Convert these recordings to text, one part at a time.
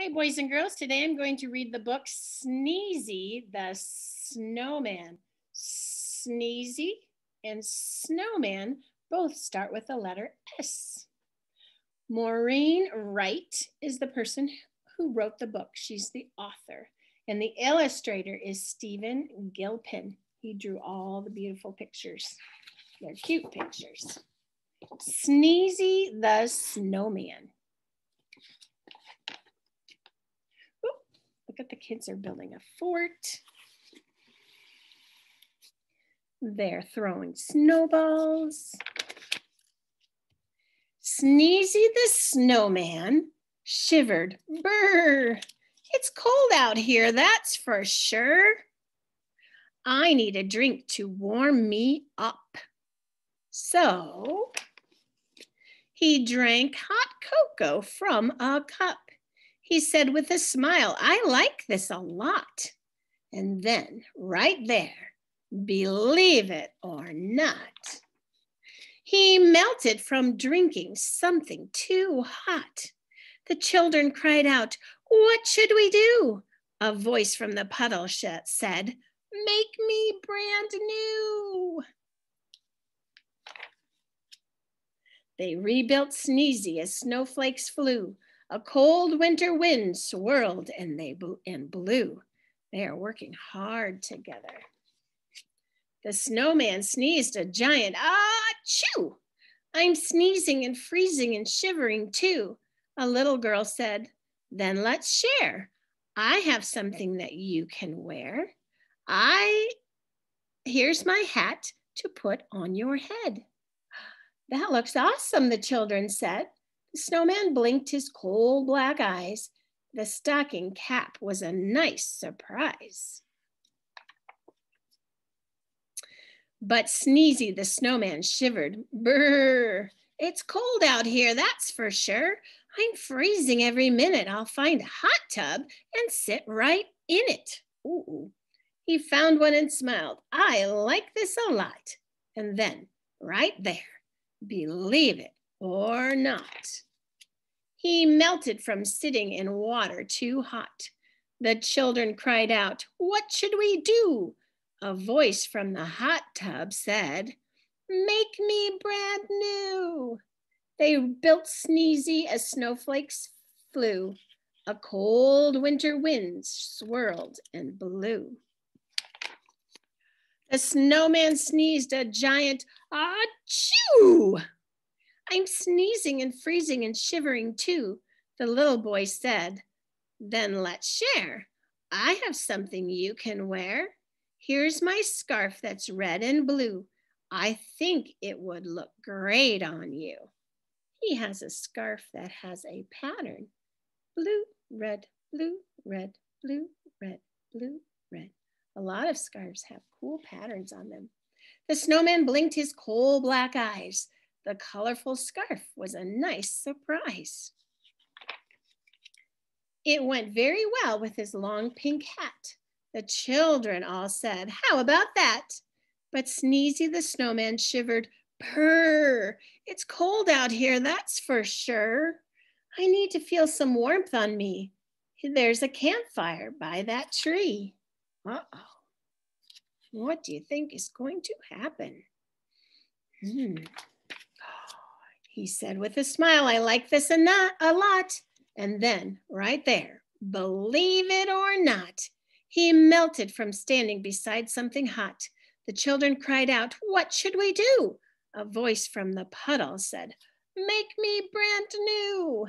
Hi, boys and girls. Today I'm going to read the book Sneezy the Snowman. Sneezy and Snowman both start with the letter S. Maureen Wright is the person who wrote the book. She's the author. And the illustrator is Stephen Gilpin. He drew all the beautiful pictures. They're cute pictures. Sneezy the Snowman. Look at the kids are building a fort. They're throwing snowballs. Sneezy the snowman shivered. Brr, it's cold out here, that's for sure. I need a drink to warm me up. So he drank hot cocoa from a cup. He said with a smile, I like this a lot. And then, right there, believe it or not, he melted from drinking something too hot. The children cried out, What should we do? A voice from the puddle said, Make me brand new. They rebuilt Sneezy as snowflakes flew. A cold winter wind swirled and they and blew. They are working hard together. The snowman sneezed a giant ah chew. I'm sneezing and freezing and shivering too. A little girl said, Then let's share. I have something that you can wear. I, here's my hat to put on your head. That looks awesome, the children said. The snowman blinked his coal black eyes. The stocking cap was a nice surprise. But Sneezy the snowman shivered. Brrr, it's cold out here, that's for sure. I'm freezing every minute. I'll find a hot tub and sit right in it. Ooh. He found one and smiled. I like this a lot. And then, right there, believe it, or not. He melted from sitting in water too hot. The children cried out, What should we do? A voice from the hot tub said, Make me brand new. They built Sneezy as snowflakes flew. A cold winter wind swirled and blew. The snowman sneezed a giant achoo. I'm sneezing and freezing and shivering too, the little boy said. Then let's share. I have something you can wear. Here's my scarf that's red and blue. I think it would look great on you. He has a scarf that has a pattern. Blue, red, blue, red, blue, red, blue, red. A lot of scarves have cool patterns on them. The snowman blinked his coal black eyes. The colorful scarf was a nice surprise. It went very well with his long pink hat. The children all said, How about that? But Sneezy the snowman shivered, Purr, it's cold out here, that's for sure. I need to feel some warmth on me. There's a campfire by that tree. Uh oh. What do you think is going to happen? Hmm he said with a smile, I like this a, not, a lot. And then, right there, believe it or not, he melted from standing beside something hot. The children cried out, What should we do? A voice from the puddle said, Make me brand new.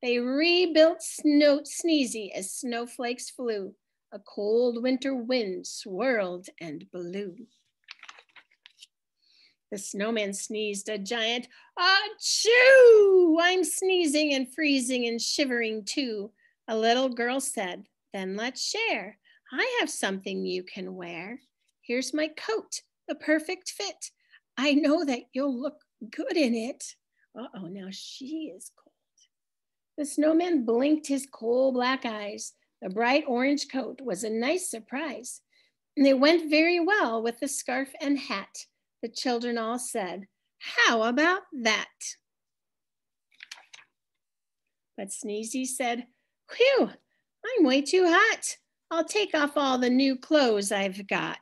They rebuilt Snow Sneezy as snowflakes flew. A cold winter wind swirled and blew. The snowman sneezed a giant, Achoo! I'm sneezing and freezing and shivering too. A little girl said, Then let's share. I have something you can wear. Here's my coat, the perfect fit. I know that you'll look good in it. Uh oh, now she is cold. The snowman blinked his coal black eyes. The bright orange coat was a nice surprise. And it went very well with the scarf and hat. The children all said, How about that? But Sneezy said, Whew, I'm way too hot. I'll take off all the new clothes I've got.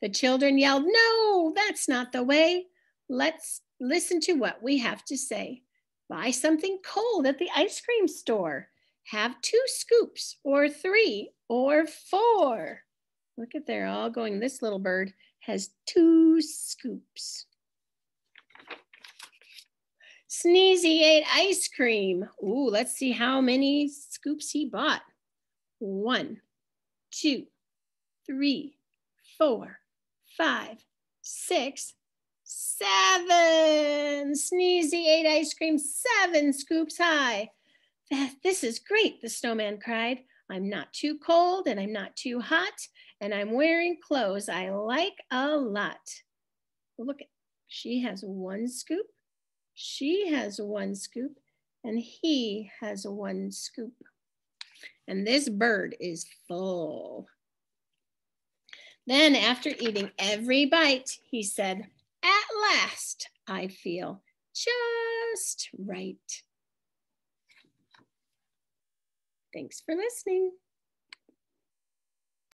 The children yelled, No, that's not the way. Let's listen to what we have to say. Buy something cold at the ice cream store. Have two scoops, or three, or four. Look at they're all going. This little bird has two scoops. Sneezy ate ice cream. Ooh, let's see how many scoops he bought. One, two, three, four, five, six, seven. Sneezy ate ice cream seven scoops high. This is great, the snowman cried. I'm not too cold and I'm not too hot and I'm wearing clothes I like a lot. Look, she has one scoop, she has one scoop, and he has one scoop. And this bird is full. Then after eating every bite, he said, at last, I feel just right. Thanks for listening.